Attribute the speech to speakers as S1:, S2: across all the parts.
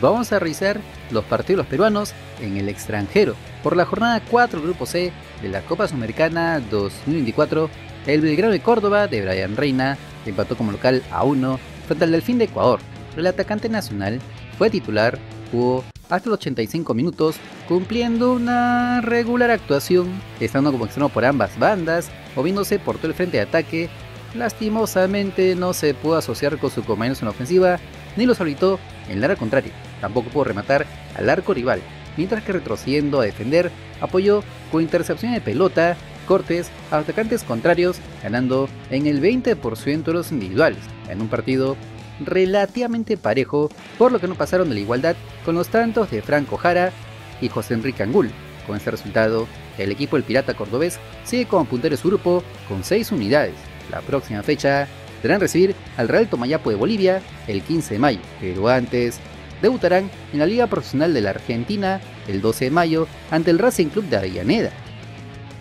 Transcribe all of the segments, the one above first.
S1: vamos a revisar los partidos peruanos en el extranjero. Por la jornada 4 Grupo C de la Copa Sudamericana 2024, el Belgrano de Córdoba de Brian Reina empató como local a 1 frente al Delfín de Ecuador. El atacante nacional fue titular, jugó hasta los 85 minutos, cumpliendo una regular actuación, estando como extremo por ambas bandas, moviéndose por todo el frente de ataque. Lastimosamente no se pudo asociar con su compañeros en la ofensiva, ni los habilitó en el área contraria. Tampoco pudo rematar al arco rival, mientras que retrocediendo a defender, apoyó con intercepción de pelota, cortes a atacantes contrarios, ganando en el 20% de los individuales, en un partido relativamente parejo, por lo que no pasaron de la igualdad con los tantos de Franco Jara y José Enrique Angul. Con este resultado, el equipo del Pirata Cordobés sigue como puntero de su grupo con 6 unidades. La próxima fecha deberán recibir al Real Tomayapo de Bolivia el 15 de mayo, pero antes debutarán en la Liga Profesional de la Argentina el 12 de mayo ante el Racing Club de Avellaneda.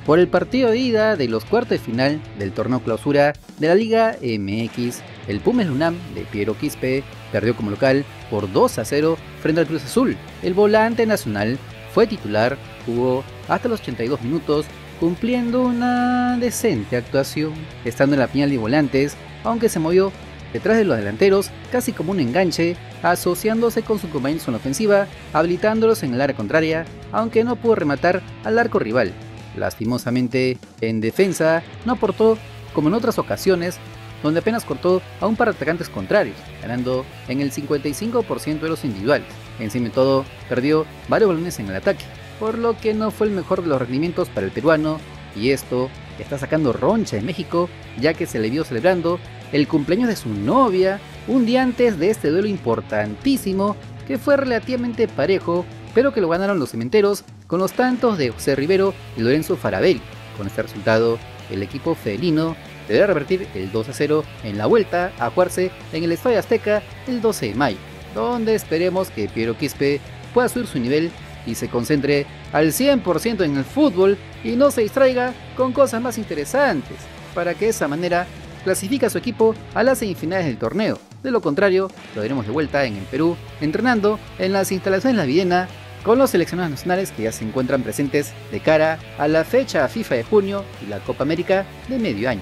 S1: Por el partido de ida de los cuartos de final del torneo clausura de la Liga MX, el Pumes Lunam de Piero Quispe perdió como local por 2 a 0 frente al Cruz Azul. El volante nacional fue titular, jugó hasta los 82 minutos, cumpliendo una decente actuación, estando en la piñal de volantes, aunque se movió detrás de los delanteros casi como un enganche, asociándose con sus compañeros en la ofensiva, habilitándolos en el área contraria, aunque no pudo rematar al arco rival. Lastimosamente, en defensa, no aportó como en otras ocasiones, donde apenas cortó a un par de atacantes contrarios, ganando en el 55% de los individuales. Encima de todo, perdió varios balones en el ataque, por lo que no fue el mejor de los rendimientos para el peruano, y esto está sacando roncha en México, ya que se le vio celebrando el cumpleaños de su novia un día antes de este duelo importantísimo que fue relativamente parejo, pero que lo ganaron los cementeros con los tantos de José Rivero y Lorenzo Farabelli. Con este resultado, el equipo felino deberá revertir el 2 a 0 en la vuelta a jugarse en el Estadio Azteca el 12 de mayo, donde esperemos que Piero Quispe pueda subir su nivel y se concentre al 100% en el fútbol y no se distraiga con cosas más interesantes, para que de esa manera clasifique a su equipo a las semifinales del torneo. De lo contrario, lo veremos de vuelta en el Perú, entrenando en las instalaciones de la Videna con los seleccionados nacionales que ya se encuentran presentes de cara a la fecha FIFA de junio y la Copa América de medio año.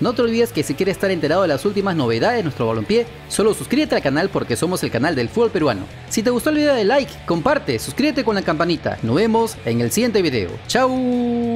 S1: No te olvides que si quieres estar enterado de las últimas novedades de nuestro balompié, solo suscríbete al canal porque somos el canal del fútbol peruano. Si te gustó el video de like, comparte, suscríbete con la campanita. Nos vemos en el siguiente video. ¡Chao!